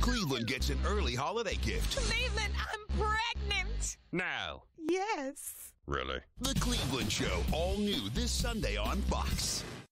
Cleveland gets an early holiday gift. Cleveland, I'm pregnant. now. Yes. Really? The Cleveland Show, all new this Sunday on Fox.